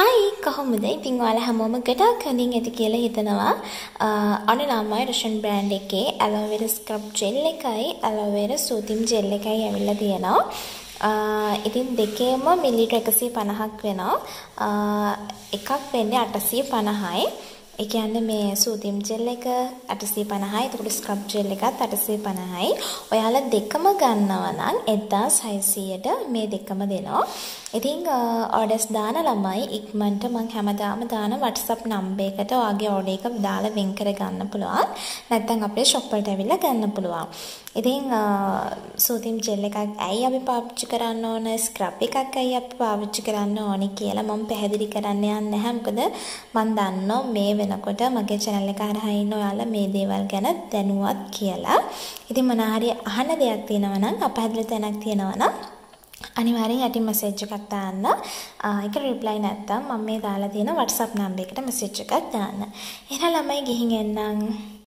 හයි කොහොමද? ඉතින් ඔයාලා හැමෝම ගොඩාක් හොඳින් ඇති කියලා හිතනවා. අනේ ළමයි රෂන් බ්‍රෑන්ඩ් එකේ ඇලෝවෙරා ස්ක්‍රබ් ජෙල් එකයි ඇලෝවෙරා සූතිම් ජෙල් එකයි ඇවිල්ලා තියෙනවා. ඉතින් දෙකේම මිලිලිටර් 150ක් වෙනවා. එකක් වෙන්නේ 850යි. ඒ කියන්නේ මේ සූතිම් ජෙල් එක 850යි. එතකොට ස්ක්‍රබ් ජෙල් එකත් 850යි. ඔයාලා දෙකම ගන්නවා නම් 1600ට මේ දෙකම දෙනවා. ඉතින් ඕඩර්ස් දාන ළමයි ඉක්මනට මං හැමදාම දාන WhatsApp නම්බර් එකට ඔයාගේ ඕඩර් එක දාලා වෙන් කර ගන්න පුළුවන්. නැත්නම් අපේ ෂොප් වලට ඇවිල්ලා ගන්න පුළුවන්. ඉතින් සූතිම් ජෙල් එකක් ඇයි අපි පාවිච්චි කරන්න ඕන ස්ක්‍රබ් එකක් ඇයි අපි පාවිච්චි කරන්න ඕනි කියලා මම පැහැදිලි කරන්න යන්නේ නැහැ. මොකද මම දන්නවා මේ වෙනකොට මගේ channel එක හරහා ඉන්න ඔයාලා මේ දේවල් ගැන දැනුවත් කියලා. ඉතින් මොනවා හරි අහන දෙයක් තියෙනවා නම් අපහැදිලි තැනක් තියෙනවා නම් අනිවාර්යෙන් යටින් මැසේජ් එකක් දාන්න. ඒක රිප්ලයි නැත්තම් මම මේ දාලා තියෙන WhatsApp නම්බර් එකට මැසේජ් එකක් දාන්න. එහෙනම් ළමයි ගිහින් එන්නම්.